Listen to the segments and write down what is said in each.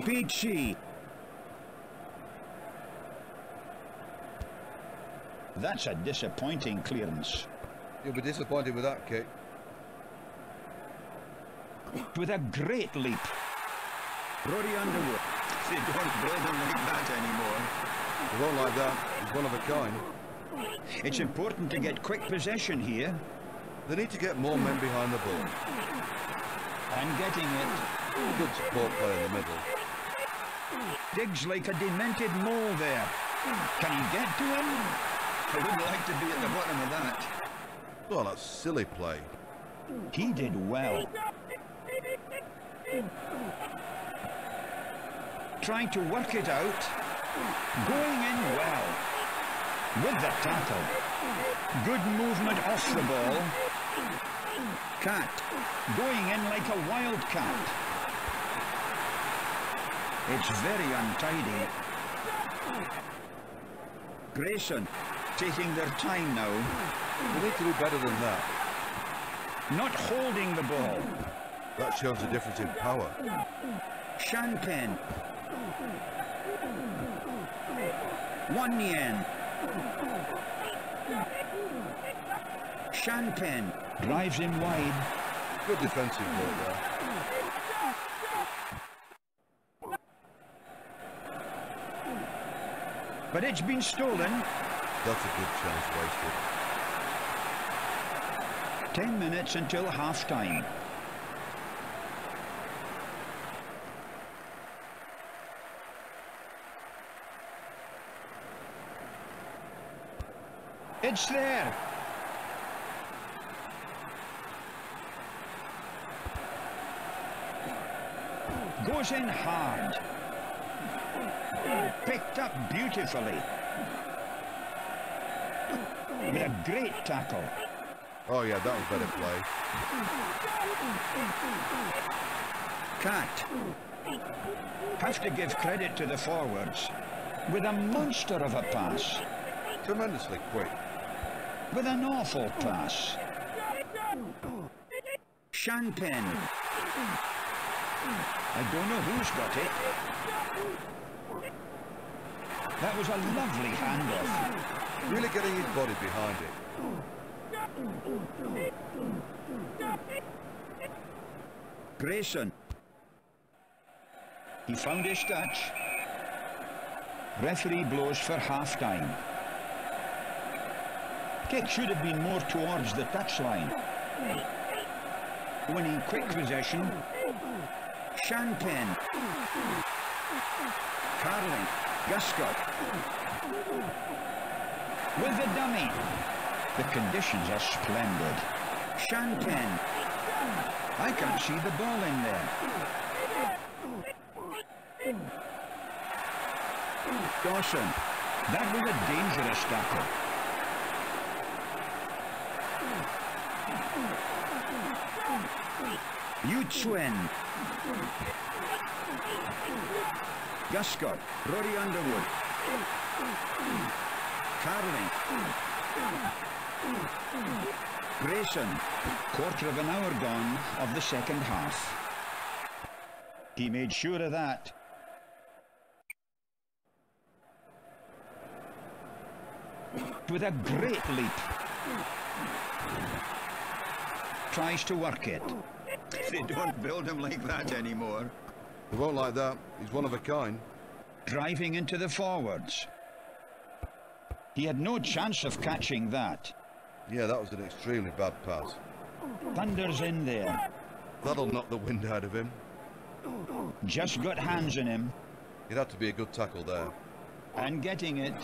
Peachy. That's a disappointing clearance. You'll be disappointed with that kick. With a great leap. Rory Underwood. They don't build him like that anymore. He won't like that. He's one of a kind. It's important to get quick possession here. They need to get more men behind the ball. And getting it. Good support play in the middle. Digs like a demented mole there. Can he get to him? I wouldn't like to be at the bottom of that. Well, that's silly play. He did well. Trying to work it out. Going in well. With the tackle. Good movement off the ball. Catt. Going in like a wildcat. It's very untidy. Grayson taking their time now, They need to do better than that. not holding the ball. That shows the difference in power. Shanpen. One yen. Shanpen drives him wide. Good defensive work there. But it's been stolen. That's a good chance wasted. Ten minutes until half time. It's there. Goes in hard. Picked up beautifully. With a great tackle. Oh yeah, that was better play. Catt. Have to give credit to the forwards. With a monster of a pass. Tremendously quick. With an awful pass. Shanpen. I don't know who's got it. That was a lovely handoff. Really getting his body behind it. Grayson. He found his touch. Referee blows for half time. Kick should have been more towards the touchline. Winning quick possession. Shanpen. Carling. Guscott. With the dummy. The conditions are splendid. Shanpen. I can't see the ball in there. Dawson. That was a dangerous tackle. Yu Chuen. Guscott. Rory Underwood. Carling. Grayson. Quarter of an hour gone of the second half. He made sure of that. With a great leap. Tries to work it. They don't build him like that anymore. They won't like that. He's one of a kind. Driving into the forwards. He had no chance of catching that. Yeah, that was an extremely bad pass. Thunder's in there. That'll knock the wind out of him. Just got hands on him. It had to be a good tackle there. And getting it.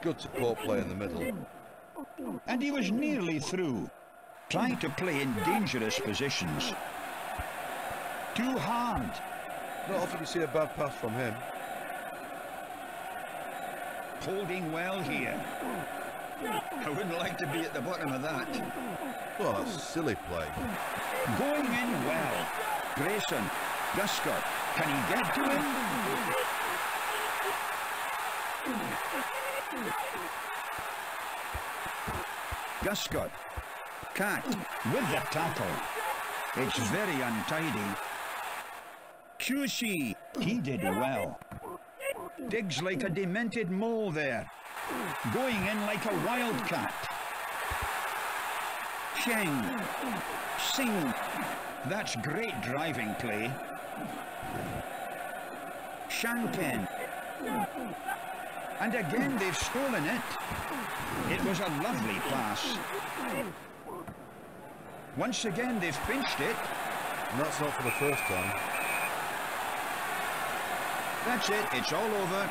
Good support play in the middle. And he was nearly through. Trying to play in dangerous positions. Too hard. Not often you see a bad pass from him. Holding well here. I wouldn't like to be at the bottom of that. Well, that's silly play. Going in well. Grayson. Guscott. Can he get to him? Guscott. Catt. With the tackle. It's very untidy. Cusi. He did well. Digs like a demented mole there. Going in like a wildcat. Sheng. Sing. That's great driving play. Shanpen. And again they've stolen it. It was a lovely pass. Once again they've pinched it. And that's not for the first time. That's it, it's all over.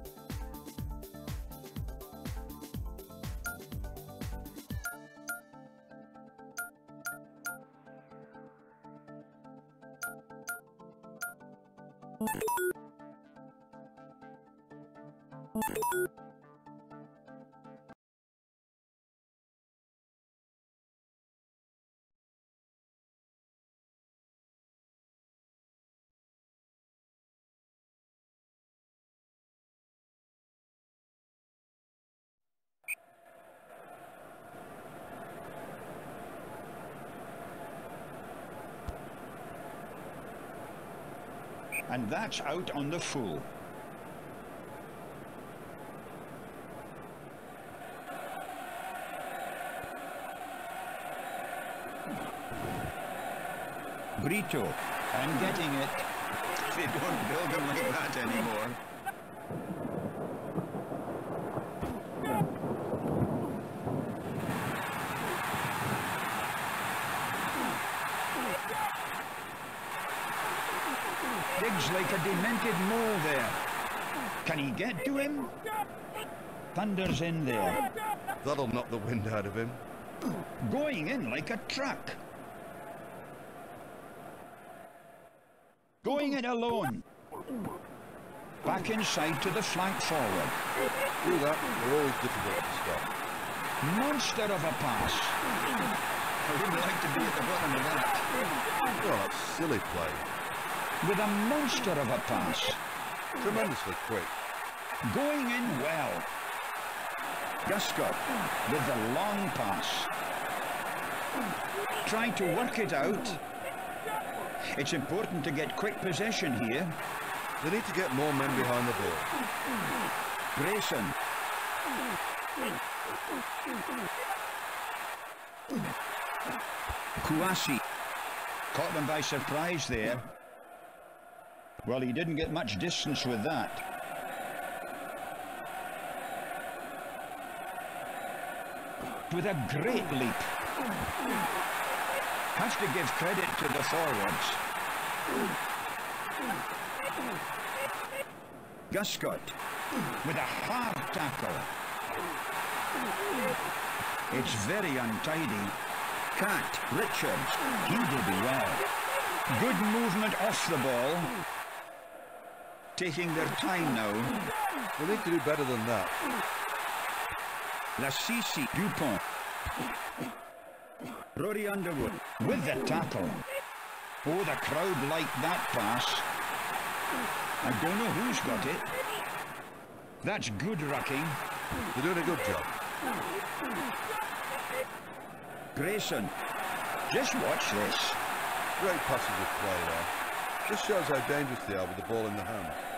And that's out on the full. Brito, I'm getting it. They don't build them like that anymore. Digs like a demented mole there. Can he get to him? Thunder's in there. That'll knock the wind out of him. Going in like a truck. Going it alone. Back inside to the flank forward. Do that, they're always difficult to stop. Monster of a pass. I wouldn't like to be at the bottom of that. That's silly play. With a monster of a pass. Tremendously quick. Going in well. Guscott with the long pass. Trying to work it out. It's important to get quick possession here. They need to get more men behind the ball. Grayson. Kouassi. Caught them by surprise there. Well, he didn't get much distance with that. With a great leap. Have to give credit to the forwards. Guscott with a hard tackle. It's very untidy. Catt, Richards, he did well. Good movement off the ball. Taking their time now. They need to do better than that. La Sisi Dupont. Rory Underwood with the tackle. Oh, the crowd liked that pass. I don't know who's got it. That's good rucking. They're doing a good job. Grayson. Just watch this. Great passes of play there. Just shows how dangerous they are with the ball in the hands.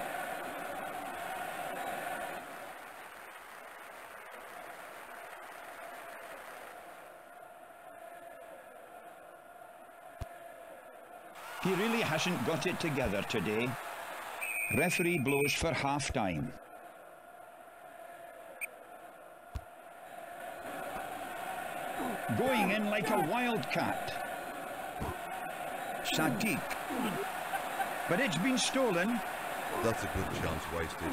He really hasn't got it together today. Referee blows for half time. Going in like a wildcat. Sadiq. But it's been stolen. That's a good chance wasted.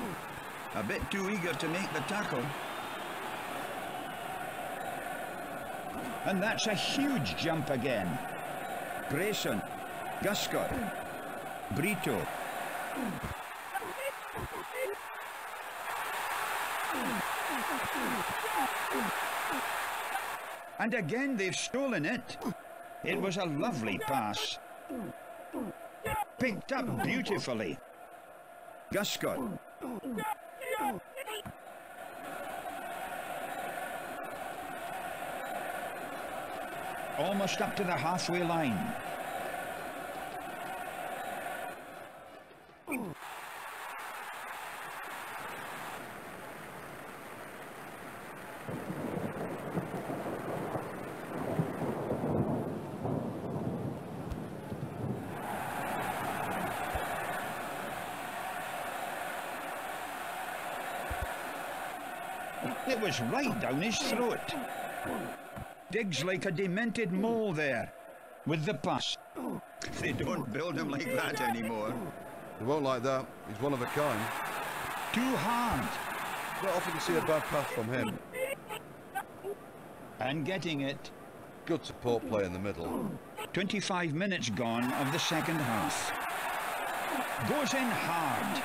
A bit too eager to make the tackle. And that's a huge jump again. Grayson. Guscott. Brito. And again they've stolen it. It was a lovely pass. Picked up beautifully. Guscott. Almost up to the halfway line. Was right down his throat. Digs like a demented mole there. With the pass. They don't build him like that anymore. He won't like that. He's one of a kind. Too hard. Not often to see a bad pass from him. And getting it. Good support play in the middle. 25 minutes gone of the second half. Goes in hard.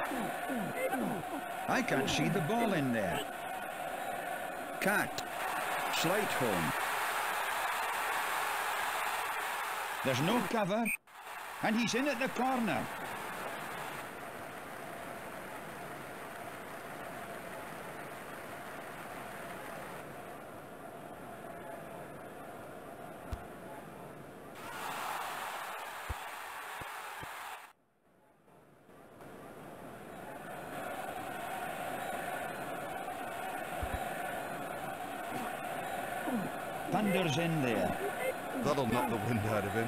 I can't see the ball in there. Catt. Slight home. There's no cover. And he's in at the corner. Thunder's in there. That'll knock the wind out of him.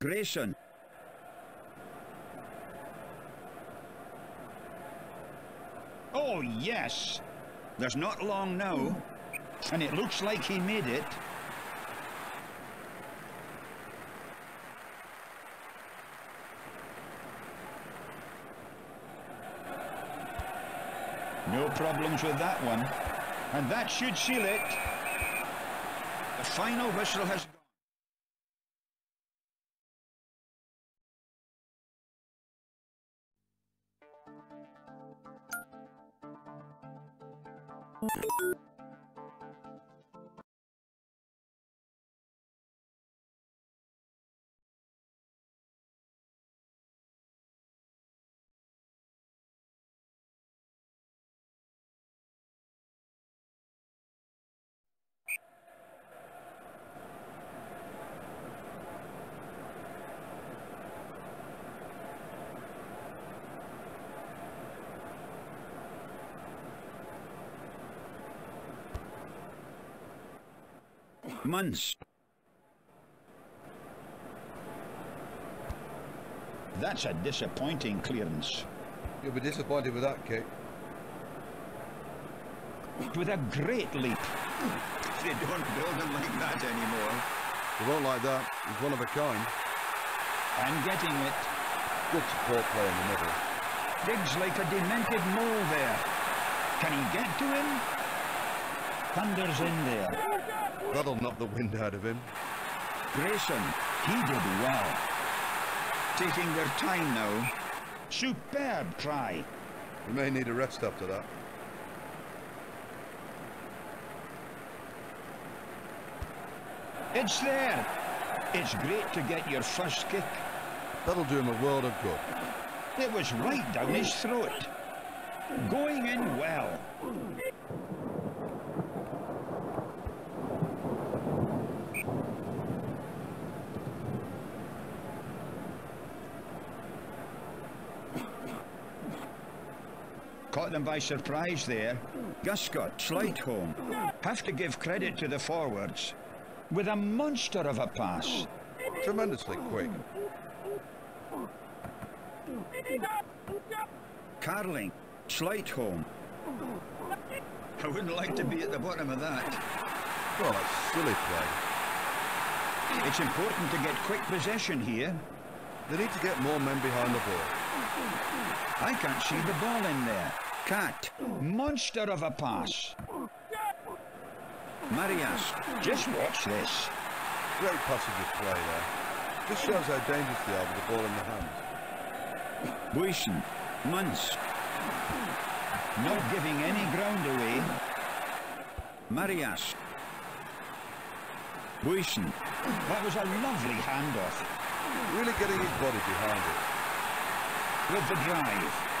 Grayson. Oh, yes. There's not long now. And it looks like he made it. No problems with that one. And that should seal it. The final whistle has gone. Months. That's a disappointing clearance. You'll be disappointed with that kick. With a great leap. They don't build them like that anymore. They won't like that. He's one of a kind. And getting it. Good support play in the middle. Digs like a demented mole there. Can he get to him? Thunder's in there. That'll knock the wind out of him. Grayson, he did well. Taking their time now. Superb try. He may need a rest after that. It's there. It's great to get your first kick. That'll do him a world of good. It was right down his throat. Going in well. By surprise there. Guscott, Sleightholme. Have to give credit to the forwards. With a monster of a pass. Tremendously quick. Carling, Sleightholme. I wouldn't like to be at the bottom of that. Well, that's silly play. It's important to get quick possession here. They need to get more men behind the ball. I can't see the ball in there. Catt, monster of a pass. Marias, just watch this. Great passage of play there. Just shows how dangerous they are with the ball in the hands. Buisen, Munce. Not giving any ground away. Marias. Buisen. That was a lovely handoff. Really getting his body behind it. With the drive.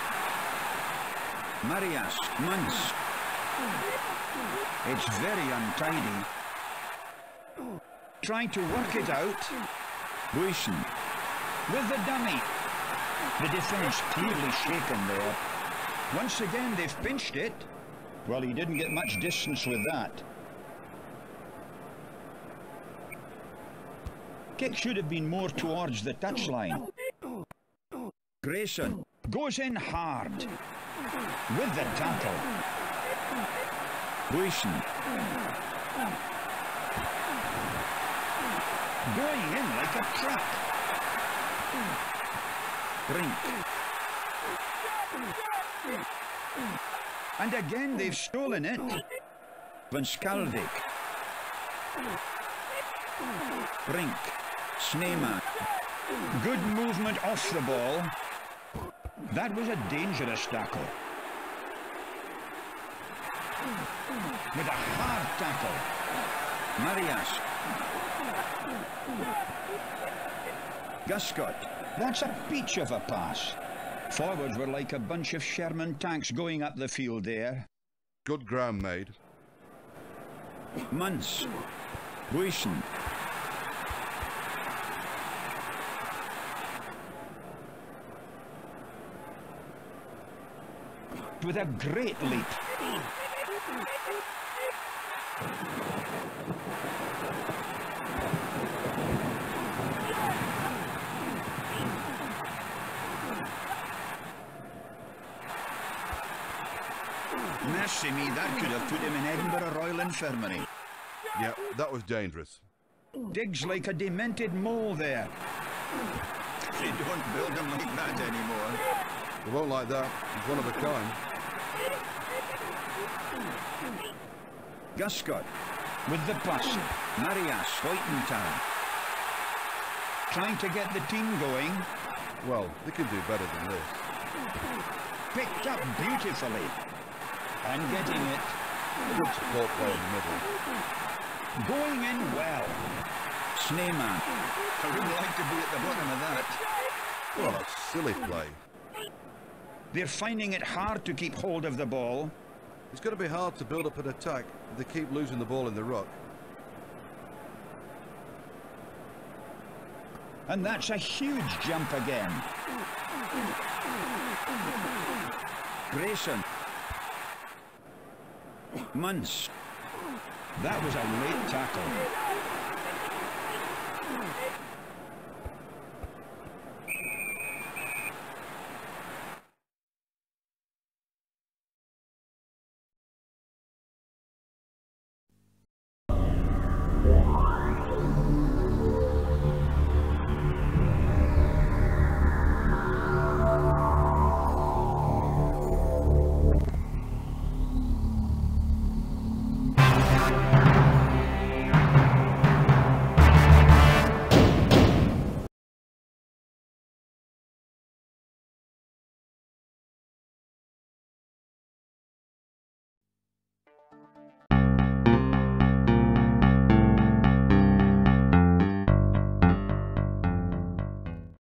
Marias, Munce. It's very untidy. Trying to work it out. Buisen. With the dummy. The defence clearly shaken there. Once again, they've pinched it. Well, he didn't get much distance with that. Kick should have been more towards the touchline. Grayson, Goes in hard. With the tackle. Buischen. Going in like a truck. Brink. And again they've stolen it. Van Schalkwyk. Brink. Schneemann. Good movement off the ball. That was a dangerous tackle. With a hard tackle. Marias. Guscott. That's a peach of a pass. Forwards were like a bunch of Sherman tanks going up the field there. Good ground made. Munce. Buischen. With a great leap. Mercy me, that could have put him in Edinburgh Royal Infirmary. Yeah, that was dangerous. Digs like a demented mole there. They don't build them like that anymore. They won't like that. He's one of a kind. Guscott with the pass. Marias, Hoitental. Trying to get the team going. Well, they can do better than this. Picked up beautifully. And getting it. Good support play in the middle. Going in well. Schneemann. I wouldn't like to be at the bottom of that. What a silly play. They're finding it hard to keep hold of the ball. It's going to be hard to build up an attack if they keep losing the ball in the ruck. And that's a huge jump again. Grayson. Munce. That was a late tackle.